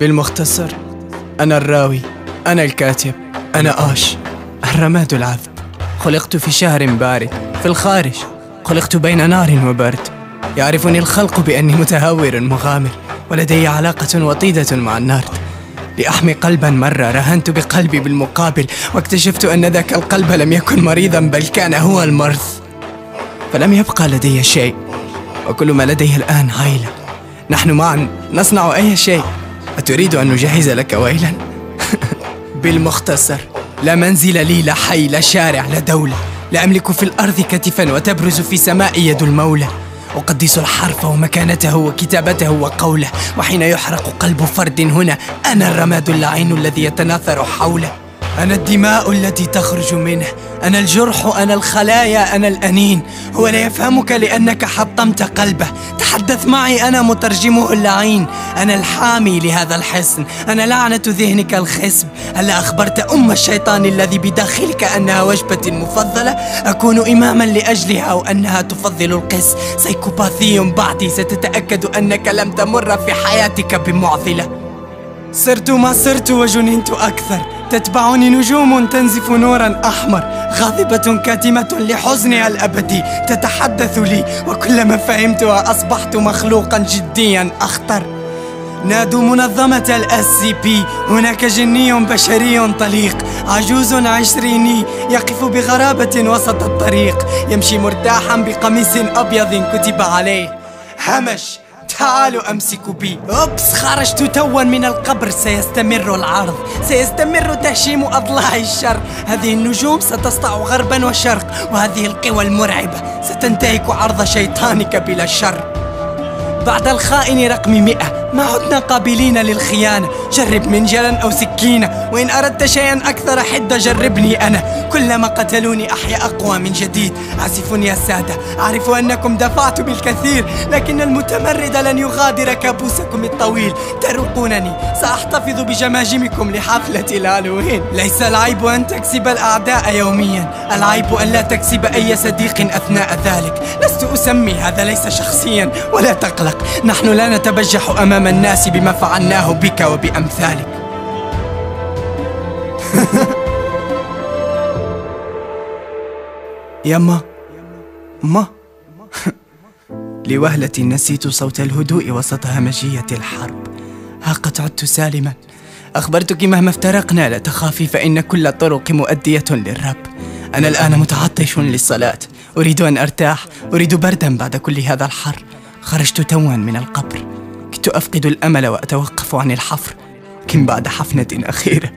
بالمختصر أنا الراوي أنا الكاتب أنا آش. الرماد العذب. خلقت في شهر بارد في الخارج. خلقت بين نار وبرد. يعرفني الخلق بأني متهور مغامر ولدي علاقة وطيدة مع النار لأحمي قلبا مرة رهنت بقلبي بالمقابل واكتشفت أن ذاك القلب لم يكن مريضا بل كان هو المرض. فلم يبقى لدي شيء وكل ما لدي الآن عائلة نحن معا نصنع أي شيء. أتريد أن نجهز لك ويلا؟ بالمختصر لا منزل لي لا حي لا شارع لا دولة. لا أملك في الأرض كتفا وتبرز في سماء يد المولى. أقدس الحرف ومكانته وكتابته وقوله وحين يحرق قلب فرد هنا أنا الرماد اللعين الذي يتناثر حوله. أنا الدماء التي تخرج منه. أنا الجرح أنا الخلايا أنا الأنين. هو لا يفهمك لأنك حطمت قلبه. تحدث معي أنا مترجمه اللعين. أنا الحامي لهذا الحصن. أنا لعنة ذهنك الخصب. هل أخبرت أم الشيطان الذي بداخلك أنها وجبتي المفضلة أكون إماما لأجلها أو أنها تفضل القس. سيكوباثي بعدي. ستتأكد أنك لم تمر في حياتك بمعضلة. صرت ما صرت وجننت أكثر. تتبعني نجوم تنزف نورا أحمر غاضبة كاتمة لحزنها الأبدي تتحدث لي وكلما فهمتها أصبحت مخلوقا جديا أخطر. نادوا منظمة ال SCP هناك جني بشري طليق عجوز عشريني يقف بغرابة وسط الطريق يمشي مرتاحا بقميص أبيض كتب عليه. همش تعالوا أمسكوا بي. oops خرجت توا من القبر. سيستمر العرض سيستمر تهشيم أضلاع الشر. هذه النجوم ستسطع غربا وشرق وهذه القوى المرعبة ستنتهك عرض شيطانك بلا شر. بعد الخائن رقم مئة ما عدنا قابلين للخيانة جرب منجلا أو سكينة وإن أردت شيئا أكثر حدة جربني أنا. كلما قتلوني أحيا أقوى من جديد. آسف يا سادة أعرف أنكم دفعت بالكثير لكن المتمرد لن يغادر كابوسكم الطويل. ترقونني سأحتفظ بجماجمكم لحفلة الهالوين. ليس العيب أن تكسب الأعداء يوميا. العيب أن لا تكسب أي صديق أثناء ذلك. لست أسمي هذا ليس شخصيا ولا تقلق. نحن لا نتبجح أمام الناس بما فعلناه بك وبأمثالك. يما ما لوهلة نسيت صوت الهدوء وسط همجية الحرب. ها قد عدت سالما. أخبرتك مهما افترقنا لا تخافي فإن كل الطرق مؤدية للرب. أنا الآن متعطش للصلاة. أريد أن أرتاح. أريد بردا بعد كل هذا الحر. خرجت توا من القبر. كنت أفقد الأمل وأتوقف عن الحفر لكن بعد حفنة أخيرة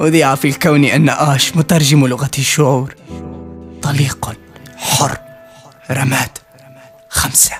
أذيع في الكون أن آش مترجم لغة الشعور. طليق حر رماد خمسة.